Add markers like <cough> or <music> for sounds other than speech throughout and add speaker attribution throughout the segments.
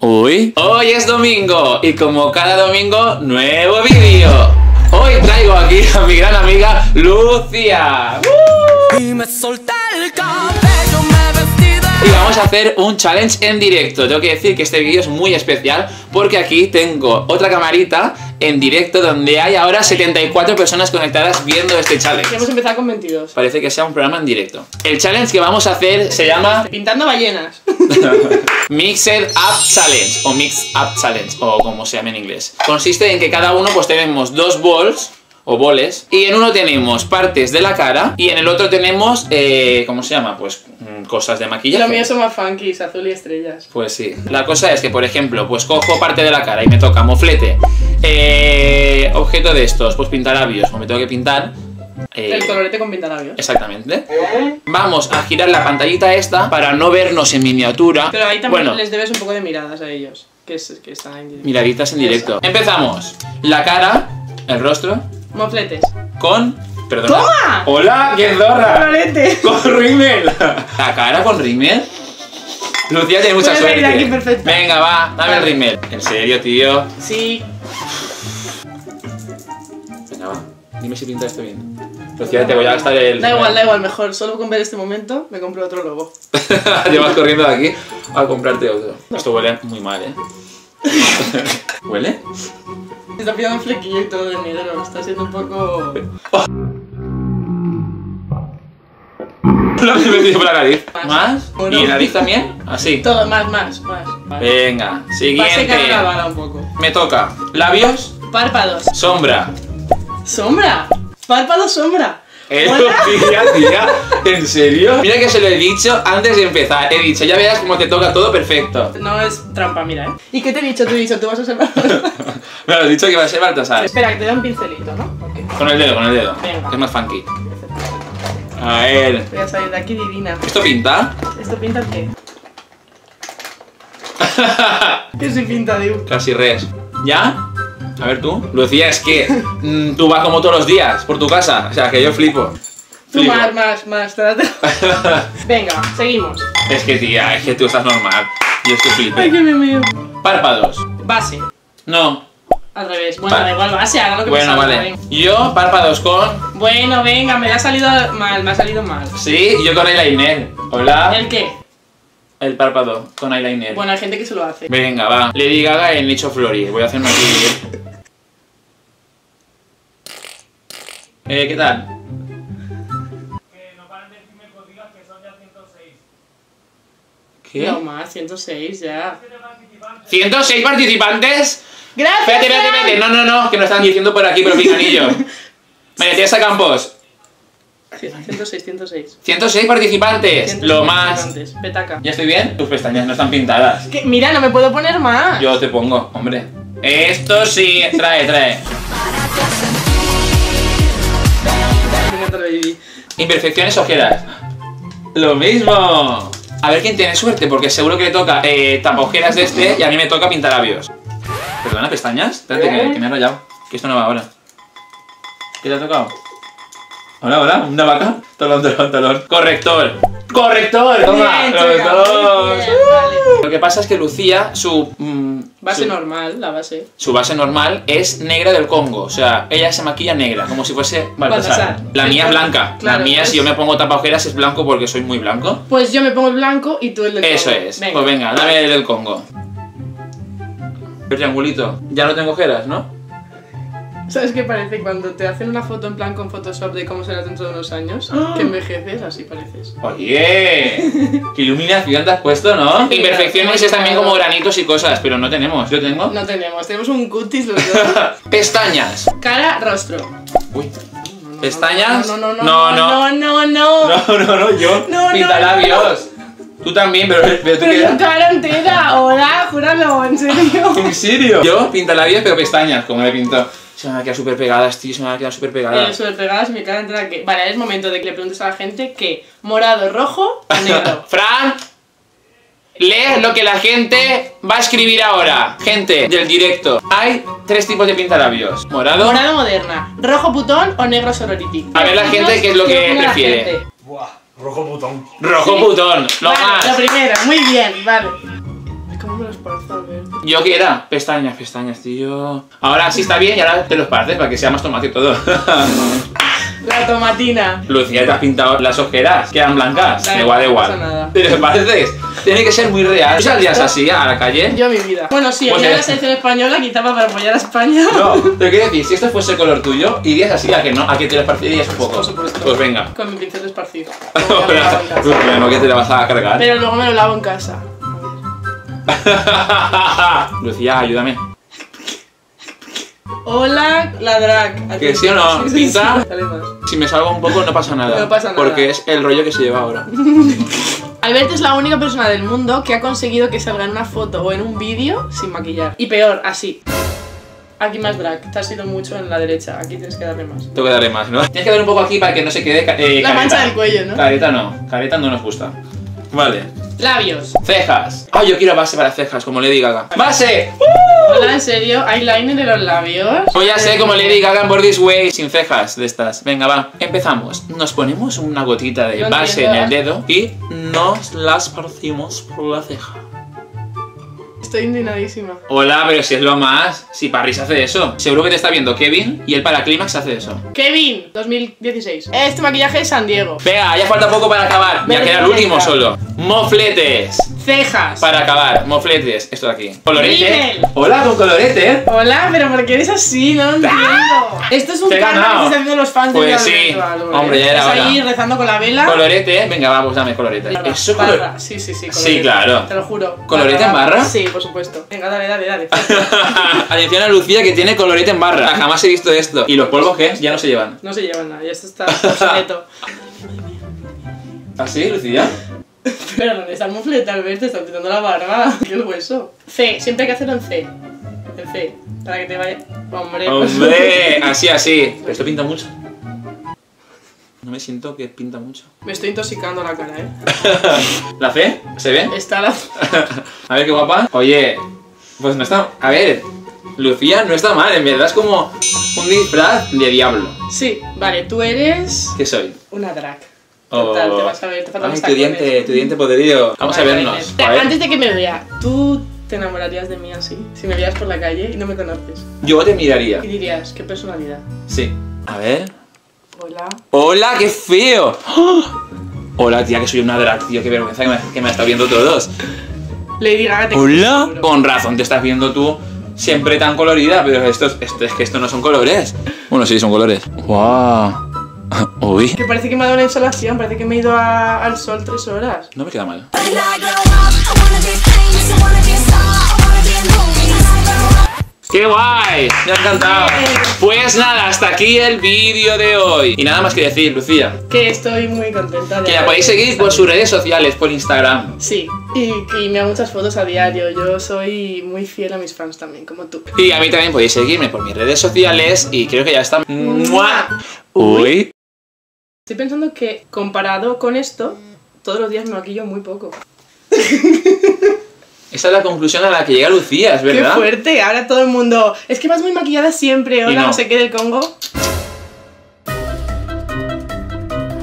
Speaker 1: Uy, hoy es domingo y como cada domingo, nuevo vídeo. Hoy traigo aquí a mi gran amiga Lucia.
Speaker 2: Y me solté el
Speaker 1: vamos a hacer un challenge en directo. Tengo que decir que este vídeo es muy especial porque aquí tengo otra camarita en directo donde hay ahora 74 personas conectadas viendo este challenge.
Speaker 3: Hemos empezado con 22.
Speaker 1: Parece que sea un programa en directo. El challenge que vamos a hacer se llama
Speaker 3: Pintando ballenas. <laughs>
Speaker 1: Mixed Up Challenge o Mix Up Challenge o como se llama en inglés. Consiste en que cada uno pues tenemos dos balls o boles y en uno tenemos partes de la cara y en el otro tenemos, eh, ¿cómo se llama? Pues cosas de maquillaje.
Speaker 3: los míos son más funky, azul y estrellas.
Speaker 1: Pues sí. La cosa es que, por ejemplo, pues cojo parte de la cara y me toca moflete. Eh, objeto de estos, pues pintalabios. O me tengo que pintar. eh,
Speaker 3: El colorete con pintalabios.
Speaker 1: Exactamente. Vamos a girar la pantallita esta para no vernos en miniatura.
Speaker 3: Pero ahí también
Speaker 1: bueno,
Speaker 3: les debes un poco de miradas a ellos. Que, es, que están ahí.
Speaker 1: miraditas en directo. Empezamos. La cara, el rostro,
Speaker 3: Mofletes.
Speaker 1: con. Perdona.
Speaker 3: ¡Toma!
Speaker 1: ¡Hola! ¡Qué zorra! Con rímel. <laughs> La cara con rímel. Lucía tiene mucha
Speaker 3: Puedes
Speaker 1: suerte.
Speaker 3: venir aquí perfecta.
Speaker 1: Venga, va, dame el rímel. En serio, tío.
Speaker 3: Sí.
Speaker 1: Venga, va. Dime si pinta esto bien. Lucía, te voy a gastar el.
Speaker 3: Da igual, da igual, mejor. Solo con ver este momento me compro otro logo. <laughs>
Speaker 1: Te vas corriendo de aquí a comprarte otro. Esto huele muy mal, ¿eh? <laughs> ¿Huele?
Speaker 3: Me está pillando un flequillo y todo de negro. Está siendo un poco. <laughs>
Speaker 1: Lo que me por la nariz. ¿Más?
Speaker 3: Bueno.
Speaker 1: ¿Y la nariz también? Así.
Speaker 3: Todo, más, más, más. más.
Speaker 1: Venga,
Speaker 3: secar la
Speaker 1: siguiente.
Speaker 3: bala un poco.
Speaker 1: Me toca. Labios,
Speaker 3: Párpados.
Speaker 1: sombra.
Speaker 3: Sombra. Párpados, sombra.
Speaker 1: Eh,
Speaker 3: Hola.
Speaker 1: tía, tía, ¿en serio? Mira que se lo he dicho antes de empezar. He dicho, ya verás cómo te toca todo perfecto.
Speaker 3: No es trampa, mira, ¿eh? ¿Y qué te he dicho? Te he dicho, tú vas a ser... <laughs>
Speaker 1: Me lo has dicho que va a ser Baltasar.
Speaker 3: Espera, que te da un pincelito, ¿no?
Speaker 1: Con el dedo, con el dedo.
Speaker 3: Venga.
Speaker 1: Es más funky. A ver.
Speaker 3: Voy a salir de aquí divina.
Speaker 1: ¿Esto pinta?
Speaker 3: ¿Esto pinta qué? <laughs> ¿Qué se pinta, Diu?
Speaker 1: Casi res. ¿Ya? A ver tú. Lucía, es que mm, tú vas como todos los días por tu casa. O sea, que yo flipo.
Speaker 3: Tú
Speaker 1: Flipo.
Speaker 3: más, más, más. trate. <laughs> Venga, seguimos.
Speaker 1: es que tía, es que tú estás normal. Yo estoy
Speaker 3: Ay,
Speaker 1: flipe.
Speaker 3: qué me mío.
Speaker 1: Párpados.
Speaker 3: Base.
Speaker 1: No.
Speaker 3: Al revés. Bueno, da igual, base, haga lo que me
Speaker 1: Bueno,
Speaker 3: salga,
Speaker 1: vale.
Speaker 3: venga.
Speaker 1: Yo, párpados con.
Speaker 3: Bueno, venga, me ha salido mal, me ha salido mal.
Speaker 1: Sí, yo con eyeliner. Hola.
Speaker 3: ¿El qué?
Speaker 1: El párpado con eyeliner.
Speaker 3: Bueno, hay gente que se lo hace.
Speaker 1: Venga, va. Lady Gaga en Nicho Flori. Voy a hacerme aquí. Eh, ¿qué tal? ¿Qué?
Speaker 3: No más, 106 ya.
Speaker 1: ¿106 participantes?
Speaker 3: ¡Gracias!
Speaker 1: Espérate, espérate, espérate. No, no, no, que nos están diciendo por aquí, el pinganillo. <laughs> María Teresa Campos.
Speaker 3: 106, 106.
Speaker 1: 106 participantes. Lo más.
Speaker 3: Petaca.
Speaker 1: ¿Ya estoy bien? Tus pestañas no están pintadas.
Speaker 3: Mira, no me puedo poner más.
Speaker 1: Yo te pongo, hombre. Esto sí, trae, trae. Imperfecciones ojeras. Lo mismo. A ver quién tiene suerte, porque seguro que le toca eh, tapaojeras de este y a mí me toca pintar labios. ¿Perdona, pestañas? Espérate, que, que me he rayado. Que esto no va ahora. ¿Qué te ha tocado? Hola, hola, una vaca. Talón, talón, talón. Corrector. Corrector, toma.
Speaker 3: Bien,
Speaker 1: los
Speaker 3: chica,
Speaker 1: dos.
Speaker 3: muy bien, vale.
Speaker 1: Lo que pasa es que Lucía, su. mm,
Speaker 3: Base
Speaker 1: su-
Speaker 3: normal, la base.
Speaker 1: su base normal es negra del Congo. O sea, ella se maquilla negra, como si fuese Baltasar.
Speaker 3: Baltasar.
Speaker 1: La mía es blanca.
Speaker 3: Claro,
Speaker 1: la mía,
Speaker 3: pues-
Speaker 1: si yo me pongo tapaojeras, es blanco porque soy muy blanco.
Speaker 3: Pues yo me pongo el blanco y tú el del
Speaker 1: Eso
Speaker 3: Congo.
Speaker 1: es. Pues venga, dame el del Congo. El triangulito. Ya no tengo ojeras, ¿no?
Speaker 3: ¿Sabes qué parece cuando te hacen una foto en plan con Photoshop de cómo serás dentro de unos años?
Speaker 1: Ah.
Speaker 3: Que envejeces, así pareces.
Speaker 1: Oye, qué iluminación te has puesto, ¿no?
Speaker 3: Sí,
Speaker 1: Imperfecciones
Speaker 3: claro.
Speaker 1: es también como granitos y cosas, pero no tenemos. Yo tengo.
Speaker 3: No tenemos, tenemos un cutis los dos. <laughs>
Speaker 1: Pestañas.
Speaker 3: Cara, rostro.
Speaker 1: Uy. Pestañas.
Speaker 3: No, no, no,
Speaker 1: no.
Speaker 3: no, no, no.
Speaker 1: No, no, no, yo.
Speaker 3: No, no,
Speaker 1: Pintalabios. Tú también, pero, pero tú
Speaker 3: Pero
Speaker 1: qué
Speaker 3: yo cara entera, hola, júralo, en serio. <laughs>
Speaker 1: ¿En serio? Yo pintalabios pero pestañas, como me pinto. Se me van a quedar súper pegadas, tío, se me van a quedar súper
Speaker 3: Eh,
Speaker 1: pegadas.
Speaker 3: Súper pegadas, cara entera que... Vale, es momento de que le preguntes a la gente que morado, rojo o <laughs> negro.
Speaker 1: Fran, lee lo que la gente va a escribir ahora. Gente del directo. Hay tres tipos de pintalabios. Morado.
Speaker 3: Morado moderna, rojo putón o negro sorority.
Speaker 1: A ver la gente qué es lo que prefiere.
Speaker 4: Buah, rojo putón.
Speaker 1: Rojo
Speaker 3: Sí.
Speaker 1: putón. Lo
Speaker 3: vale,
Speaker 1: más.
Speaker 3: la primera, muy bien, vale.
Speaker 1: ¿Yo qué era? Pestañas, pestañas, tío. Ahora sí está bien y ahora te los partes para que sea más tomate todo. <laughs>
Speaker 3: La tomatina.
Speaker 1: Lucía, te has pintado las ojeras, quedan blancas.
Speaker 3: Da
Speaker 1: igual,
Speaker 3: igual,
Speaker 1: igual.
Speaker 3: no pasa nada.
Speaker 1: ¿Te lo pareces? Tiene que ser muy real. ¿Tú saldrías así a la calle?
Speaker 3: Yo mi vida. Bueno, sí,
Speaker 1: Pues
Speaker 3: ella
Speaker 1: eh.
Speaker 3: la selección española quizá para apoyar a España.
Speaker 1: No, <laughs> te quiero decir, si esto fuese el color tuyo, irías así a que no, a que te lo esparcirías un poco. Pues venga.
Speaker 3: Con mi pincel esparcido. <laughs>
Speaker 1: Bueno, que te la vas a cargar.
Speaker 3: Pero luego me lo lavo en casa. <laughs>
Speaker 1: Lucía, ayúdame.
Speaker 3: Hola, la drag. ¿A
Speaker 1: ¿Que sí o no? ¿Pinta?
Speaker 3: sí. Dale más.
Speaker 1: Si me salgo un poco no pasa nada.
Speaker 3: No pasa nada.
Speaker 1: Porque es el rollo que se lleva ahora. <laughs>
Speaker 3: Albert es la única persona del mundo que ha conseguido que salga en una foto o en un vídeo sin maquillar. Y peor, así. Aquí más drag. Te has ido mucho en la derecha. Aquí tienes que darle más.
Speaker 1: Tengo que darle más, ¿no? Tienes que dar un poco aquí para que no se quede eh,
Speaker 3: La
Speaker 1: careta.
Speaker 3: mancha del cuello, ¿no?
Speaker 1: Careta no. Careta no nos gusta. Vale.
Speaker 3: Labios.
Speaker 1: Cejas. Ah, yo quiero base para cejas, como Lady Gaga. ¡Base!
Speaker 3: Hola, ¿en serio? ¿Eyeliner en los labios?
Speaker 1: Voy a ser como Lady Gaga en Born This Way, sin cejas de estas. Venga, va. Empezamos. Nos ponemos una gotita de base en el dedo y nos las parcimos por la ceja.
Speaker 3: Estoy indignadísima.
Speaker 1: Hola, pero si es lo más. Si Parris hace eso. Seguro que te está viendo Kevin y él para Clímax hace eso.
Speaker 3: Kevin, 2016. Este maquillaje es San Diego.
Speaker 1: Venga, ya falta poco para acabar. Me queda el último solo. Mofletes.
Speaker 3: Cejas.
Speaker 1: Para acabar, mofletes. Esto de aquí. Colorete.
Speaker 3: Miguel.
Speaker 1: Hola, con colorete.
Speaker 3: Hola, pero ¿por qué eres así? No lo entiendo. Esto es un
Speaker 1: Te he
Speaker 3: karma que
Speaker 1: ganado.
Speaker 3: se haciendo los fans
Speaker 1: Pues
Speaker 3: de
Speaker 1: sí. Hombre, ya era
Speaker 3: Estás
Speaker 1: hora.
Speaker 3: ahí rezando con la vela.
Speaker 1: Colorete. Venga, vamos, dame colorete.
Speaker 3: Barra,
Speaker 1: Eso color...
Speaker 3: Sí, sí, sí.
Speaker 1: Sí,
Speaker 3: colorete.
Speaker 1: claro.
Speaker 3: Te lo juro.
Speaker 1: ¿Colorete en barra?
Speaker 3: Sí, por supuesto. Venga, dale, dale, dale. <laughs>
Speaker 1: Atención a Lucía que tiene colorete en barra. Jamás he visto esto. ¿Y los polvos qué? Ya no se llevan.
Speaker 3: No se llevan nada, ya esto está <laughs> obsoleto.
Speaker 1: ¿Así, Lucía?
Speaker 3: Pero ¿dónde está el muflete, Albert? Te está pintando la barba. ¿Qué el hueso? C, siempre hay que hacerlo en C. En C. Para que te vaya. Hombre.
Speaker 1: Hombre, <laughs> así, así. Pero esto pinta mucho. No me siento que pinta mucho.
Speaker 3: Me estoy intoxicando la cara, eh. <laughs>
Speaker 1: ¿La fe? ¿Se ve?
Speaker 3: Está la. <laughs>
Speaker 1: a ver qué guapa. Oye, pues no está. A ver, Lucía no está mal, en verdad es como un disfraz de diablo.
Speaker 3: Sí, vale, tú eres.
Speaker 1: ¿Qué soy?
Speaker 3: Una drag. Total,
Speaker 1: Oh.
Speaker 3: te vas a ver, te faltan
Speaker 1: Ay, tu diente, tu diente podrido. Vamos a
Speaker 3: Vale,
Speaker 1: vernos.
Speaker 3: vale.
Speaker 1: A ver.
Speaker 3: Antes de que me vea, ¿tú te enamorarías de mí así? Si me vieras por la calle y no me conoces.
Speaker 1: Yo te miraría.
Speaker 3: Y dirías, qué personalidad.
Speaker 1: Sí. A ver.
Speaker 3: Hola.
Speaker 1: ¡Hola, qué feo! ¡Oh! Hola, tía, que soy una drag, tío, qué vergüenza que me, que me está viendo todos.
Speaker 3: Lady Gaga te
Speaker 1: ¡Hola! Con razón te estás viendo tú siempre tan colorida, pero esto, es- esto es que esto no son colores. Bueno, sí, son colores. ¡Wow! <laughs> Uy.
Speaker 3: Que parece que me ha dado una insolación, parece que me he ido a- al sol tres horas.
Speaker 1: No me queda mal. ¡Qué guay! Me ha encantado. Pues nada, hasta aquí el vídeo de hoy. Y nada más que decir, Lucía.
Speaker 3: Que estoy muy contenta de
Speaker 1: Que la podéis seguir por sus redes sociales, por Instagram.
Speaker 3: Sí, y, y me hago muchas fotos a diario. Yo soy muy fiel a mis fans también, como tú.
Speaker 1: Y a mí también podéis seguirme por mis redes sociales. Y creo que ya está. ¡Mua! Uy.
Speaker 3: Estoy pensando que comparado con esto, todos los días me maquillo muy poco. <laughs>
Speaker 1: Esa es la conclusión a la que llega Lucía, es
Speaker 3: ¡Qué
Speaker 1: verdad.
Speaker 3: fuerte! Ahora todo el mundo. Es que vas muy maquillada siempre. Hola,
Speaker 1: no.
Speaker 3: no. sé qué del Congo.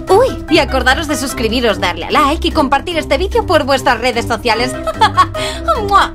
Speaker 5: Uy, y acordaros de suscribiros, darle a like y compartir este vídeo por vuestras redes sociales. <laughs> ¡Mua!